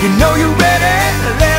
You know you ready.